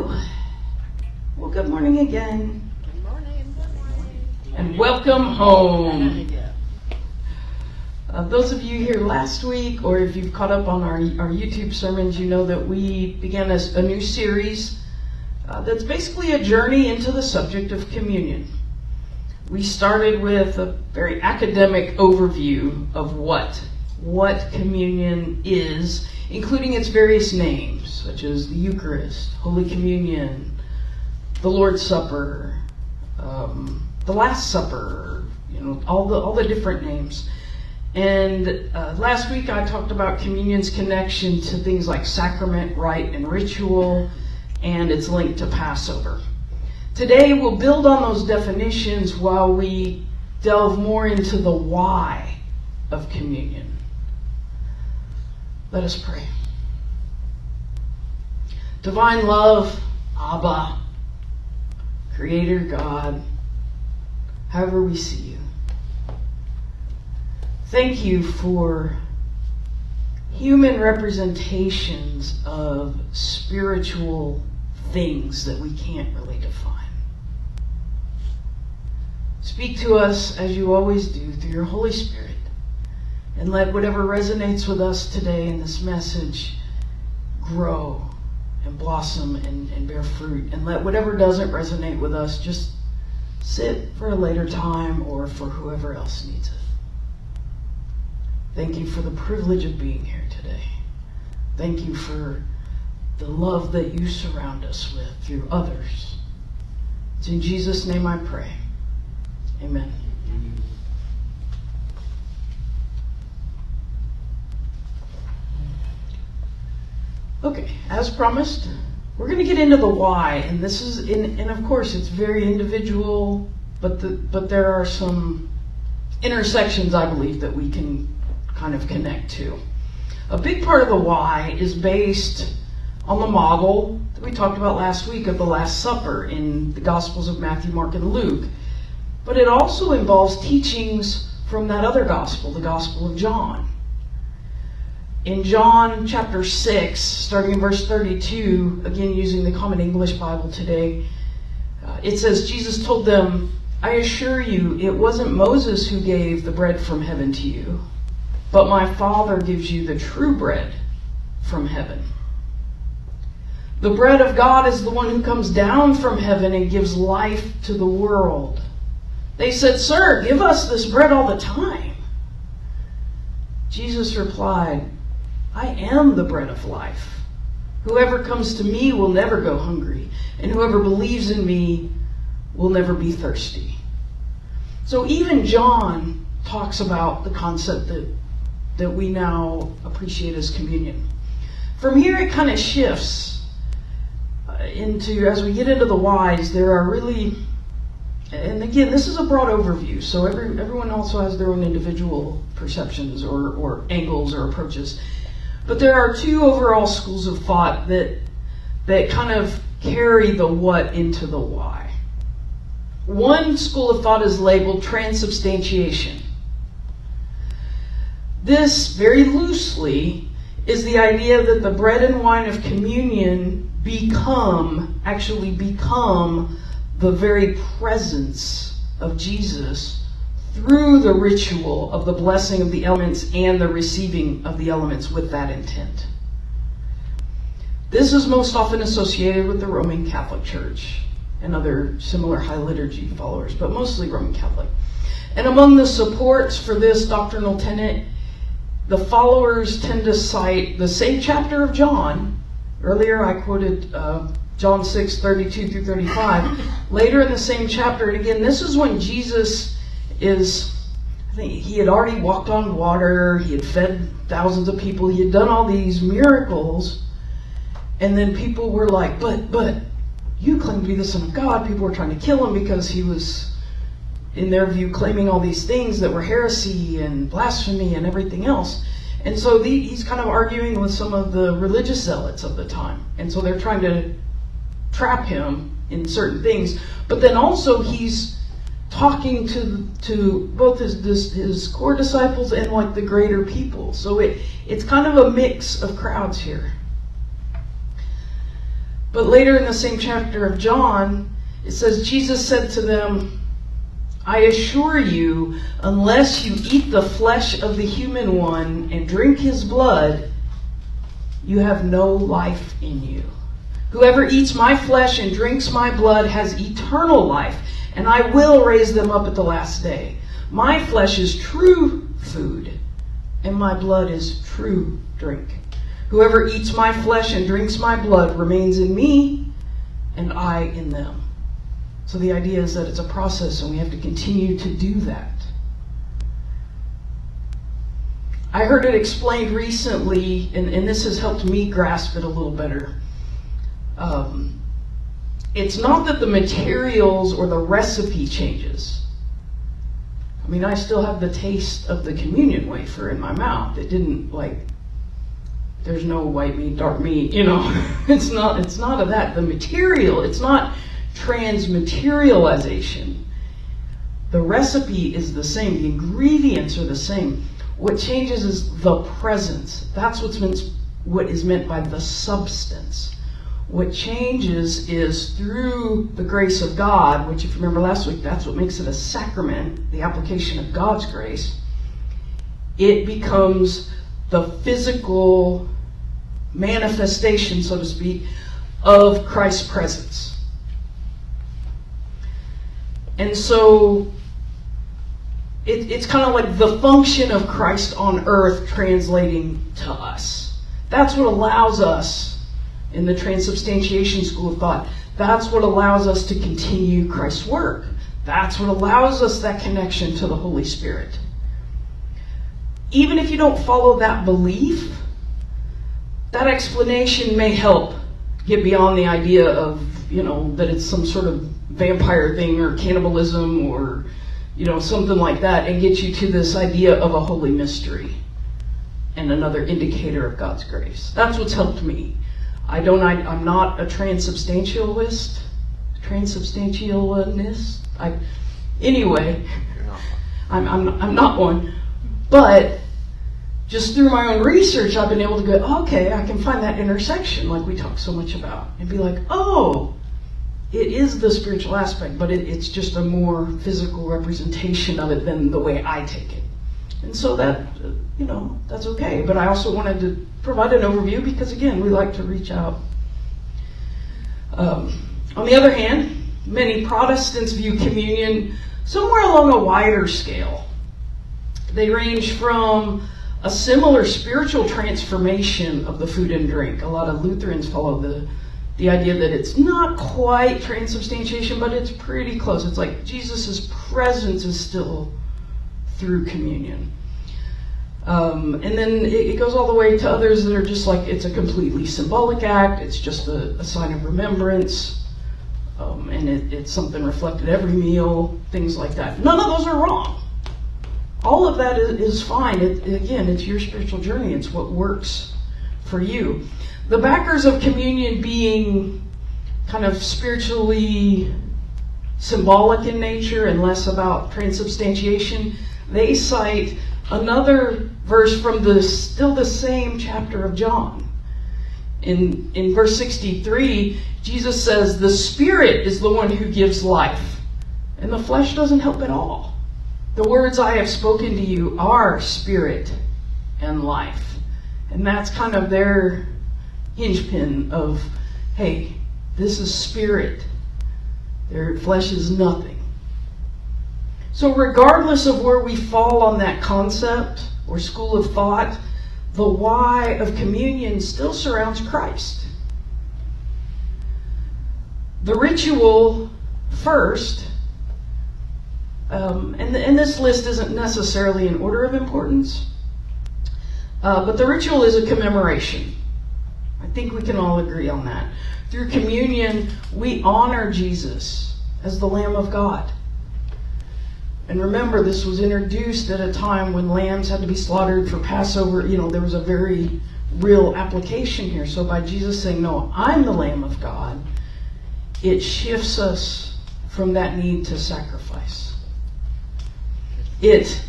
Well, good morning again. Good morning. Good morning. And welcome home. Uh, those of you here last week, or if you've caught up on our, our YouTube sermons, you know that we began a, a new series uh, that's basically a journey into the subject of communion. We started with a very academic overview of what what communion is, including its various names, such as the Eucharist, Holy Communion, the Lord's Supper, um, the Last Supper, you know, all the all the different names. And uh, last week I talked about communion's connection to things like sacrament, rite, and ritual, and its link to Passover. Today we'll build on those definitions while we delve more into the why of communion. Let us pray. Divine love, Abba, Creator God, however we see you. Thank you for human representations of spiritual things that we can't really define. Speak to us as you always do through your Holy Spirit. And let whatever resonates with us today in this message grow and blossom and, and bear fruit. And let whatever doesn't resonate with us just sit for a later time or for whoever else needs it. Thank you for the privilege of being here today. Thank you for the love that you surround us with through others. It's in Jesus' name I pray. Amen. Okay, as promised, we're going to get into the why, and this is, in, and of course, it's very individual, but the, but there are some intersections I believe that we can kind of connect to. A big part of the why is based on the model that we talked about last week of the Last Supper in the Gospels of Matthew, Mark, and Luke, but it also involves teachings from that other gospel, the Gospel of John in John chapter 6, starting in verse 32, again using the Common English Bible today, uh, it says, Jesus told them, I assure you, it wasn't Moses who gave the bread from heaven to you, but my Father gives you the true bread from heaven. The bread of God is the one who comes down from heaven and gives life to the world. They said, Sir, give us this bread all the time. Jesus replied, I am the bread of life. Whoever comes to me will never go hungry, and whoever believes in me will never be thirsty. So even John talks about the concept that, that we now appreciate as communion. From here, it kind of shifts uh, into, as we get into the whys, there are really, and again, this is a broad overview, so every, everyone also has their own individual perceptions or, or angles or approaches. But there are two overall schools of thought that that kind of carry the what into the why. One school of thought is labeled transubstantiation. This, very loosely, is the idea that the bread and wine of communion become, actually become, the very presence of Jesus through the ritual of the blessing of the elements and the receiving of the elements with that intent. This is most often associated with the Roman Catholic Church and other similar high liturgy followers, but mostly Roman Catholic. And among the supports for this doctrinal tenet, the followers tend to cite the same chapter of John. Earlier I quoted uh, John 6, 32 through 35. Later in the same chapter, and again, this is when Jesus is I think he had already walked on water, he had fed thousands of people, he had done all these miracles, and then people were like, But but you claim to be the Son of God. People were trying to kill him because he was, in their view, claiming all these things that were heresy and blasphemy and everything else. And so the, he's kind of arguing with some of the religious zealots of the time. And so they're trying to trap him in certain things. But then also he's talking to to both his, his his core disciples and like the greater people. So it it's kind of a mix of crowds here. But later in the same chapter of John, it says, Jesus said to them, I assure you, unless you eat the flesh of the human one and drink his blood, you have no life in you. Whoever eats my flesh and drinks my blood has eternal life, and I will raise them up at the last day. My flesh is true food, and my blood is true drink. Whoever eats my flesh and drinks my blood remains in me, and I in them. So the idea is that it's a process, and we have to continue to do that. I heard it explained recently, and, and this has helped me grasp it a little better. Um, it's not that the materials or the recipe changes. I mean, I still have the taste of the communion wafer in my mouth. It didn't like. There's no white meat, dark meat. You know, it's not. It's not of that. The material. It's not transmaterialization. The recipe is the same. The ingredients are the same. What changes is the presence. That's what's meant. What is meant by the substance. What changes is through the grace of God, which, if you remember last week, that's what makes it a sacrament, the application of God's grace. It becomes the physical manifestation, so to speak, of Christ's presence. And so it, it's kind of like the function of Christ on earth translating to us. That's what allows us in the transubstantiation school of thought. That's what allows us to continue Christ's work. That's what allows us that connection to the Holy Spirit. Even if you don't follow that belief, that explanation may help get beyond the idea of, you know, that it's some sort of vampire thing or cannibalism or, you know, something like that and get you to this idea of a holy mystery and another indicator of God's grace. That's what's helped me. I don't. I, am not a transubstantialist. Transubstantialist. I. Anyway, I'm, I'm. I'm not one. But just through my own research, I've been able to go. Okay, I can find that intersection, like we talk so much about, and be like, oh, it is the spiritual aspect, but it, it's just a more physical representation of it than the way I take it. And so that, you know, that's okay. But I also wanted to provide an overview because, again, we like to reach out. Um, on the other hand, many Protestants view communion somewhere along a wider scale. They range from a similar spiritual transformation of the food and drink. A lot of Lutherans follow the the idea that it's not quite transubstantiation, but it's pretty close. It's like Jesus' presence is still through communion. Um, and then it, it, goes all the way to others that are just like it's a completely symbolic act, it's just a, a sign of remembrance, um, and it, it's something reflected every meal, things like that. None of those are wrong. All of that is, is fine. It, again, it's your spiritual journey, it's what works for you. The backers of communion being kind of spiritually symbolic in nature and less about transubstantiation they cite another verse from the still the same chapter of John. In in verse 63, Jesus says, "The spirit is the one who gives life, and the flesh doesn't help at all. The words I have spoken to you are spirit and life." And that's kind of their hinge pin of, "Hey, this is spirit. Their flesh is nothing." So, regardless of where we fall on that concept or school of thought, the why of communion still surrounds Christ. The ritual first, um, and, and this list isn't necessarily in order of importance, uh, but the ritual is a commemoration. I think we can all agree on that. Through communion, we honor Jesus as the Lamb of God. And remember, this was introduced at a time when lambs had to be slaughtered for Passover. You know, there was a very real application here. So by Jesus saying, No, I'm the Lamb of God, it shifts us from that need to sacrifice. It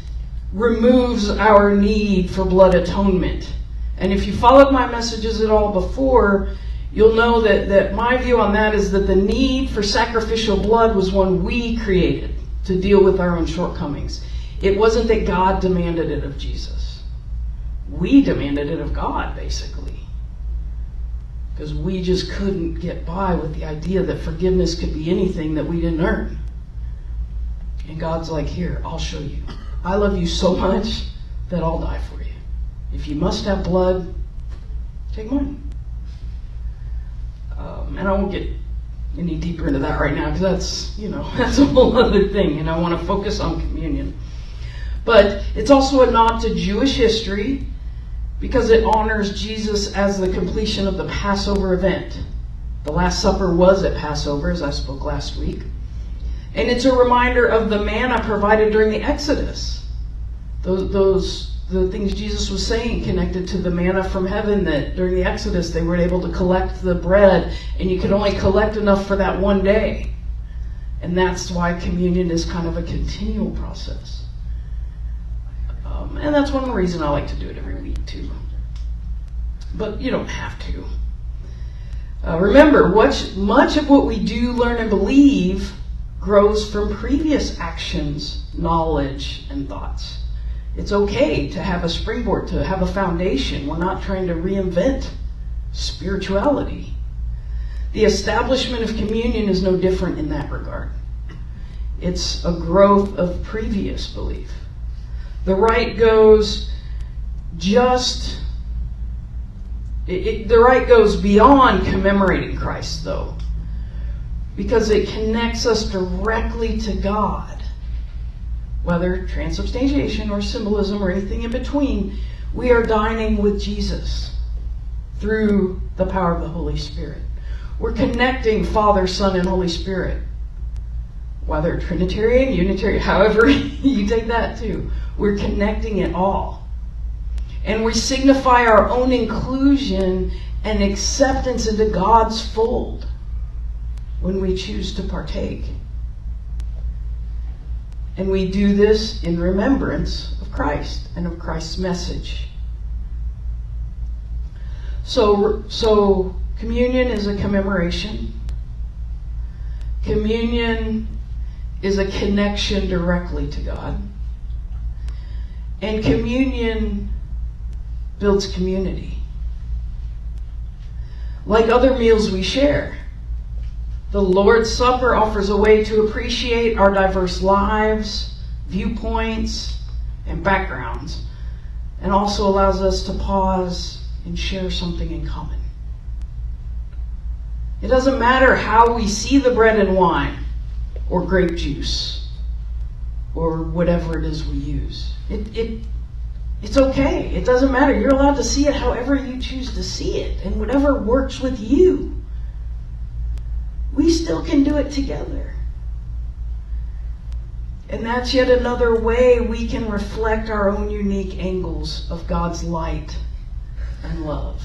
removes our need for blood atonement. And if you followed my messages at all before, you'll know that, that my view on that is that the need for sacrificial blood was one we created to deal with our own shortcomings. It wasn't that God demanded it of Jesus. We demanded it of God, basically. Because we just couldn't get by with the idea that forgiveness could be anything that we didn't earn. And God's like, here, I'll show you. I love you so much that I'll die for you. If you must have blood, take mine. Um, and I won't get any deeper into that right now because that's, you know, that's a whole other thing, and I want to focus on communion. But it's also a nod to Jewish history because it honors Jesus as the completion of the Passover event. The Last Supper was at Passover, as I spoke last week. And it's a reminder of the manna provided during the Exodus. Those, those the things Jesus was saying connected to the manna from heaven that during the Exodus they weren't able to collect the bread and you could only collect enough for that one day. And that's why communion is kind of a continual process. Um, and that's one reason I like to do it every week too. But you don't have to. Uh, remember, much, much of what we do, learn, and believe grows from previous actions, knowledge, and thoughts. It's okay to have a springboard, to have a foundation. We're not trying to reinvent spirituality. The establishment of communion is no different in that regard. It's a growth of previous belief. The rite goes just, it, it, the rite goes beyond commemorating Christ, though, because it connects us directly to God whether transubstantiation or symbolism or anything in between, we are dining with Jesus through the power of the Holy Spirit. We're connecting Father, Son, and Holy Spirit. Whether Trinitarian, Unitarian, however you take that too, we're connecting it all. And we signify our own inclusion and acceptance into God's fold when we choose to partake. And we do this in remembrance of Christ and of Christ's message. So, so communion is a commemoration. Communion is a connection directly to God. And communion builds community. Like other meals we share, the Lord's Supper offers a way to appreciate our diverse lives, viewpoints, and backgrounds, and also allows us to pause and share something in common. It doesn't matter how we see the bread and wine, or grape juice, or whatever it is we use. It, it, it's okay. It doesn't matter. You're allowed to see it however you choose to see it, and whatever works with you we still can do it together. And that's yet another way we can reflect our own unique angles of God's light and love.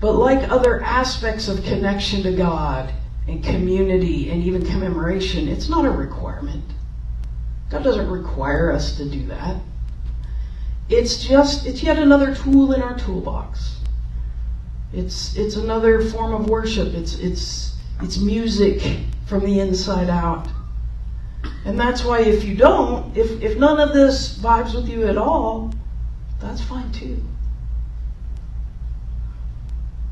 But like other aspects of connection to God and community and even commemoration, it's not a requirement. God doesn't require us to do that. It's just, it's yet another tool in our toolbox. It's it's another form of worship. It's it's it's music from the inside out. And that's why if you don't, if if none of this vibes with you at all, that's fine too.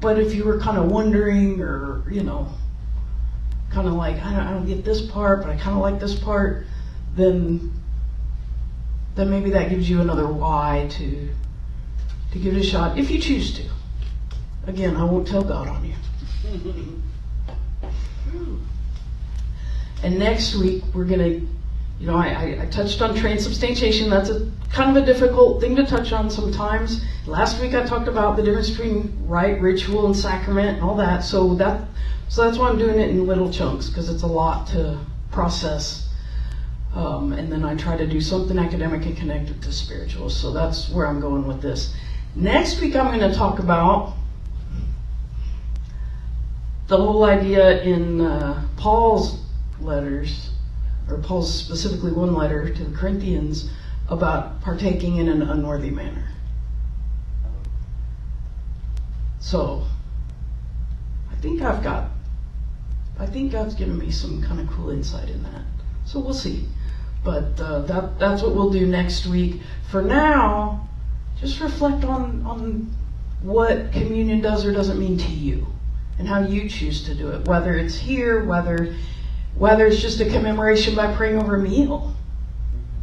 But if you were kind of wondering or, you know, kind of like, I don't, I don't get this part, but I kind of like this part, then then maybe that gives you another why to to give it a shot if you choose to. Again, I won't tell God on you. and next week, we're going to, you know, I, I, touched on transubstantiation. That's a kind of a difficult thing to touch on sometimes. Last week, I talked about the difference between rite, ritual, and sacrament, and all that. So that, so that's why I'm doing it in little chunks because it's a lot to process. Um, and then I try to do something academic and connected to spiritual. So that's where I'm going with this. Next week, I'm going to talk about the whole idea in uh, Paul's letters, or Paul's specifically one letter to the Corinthians, about partaking in an unworthy manner. So, I think I've got, I think God's given me some kind of cool insight in that. So we'll see. But uh, that that's what we'll do next week. For now, just reflect on on what communion does or doesn't mean to you, and how you choose to do it. Whether it's here, whether whether it's just a commemoration by praying over a meal,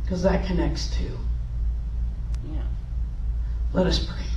because that connects too. Yeah. Let us pray.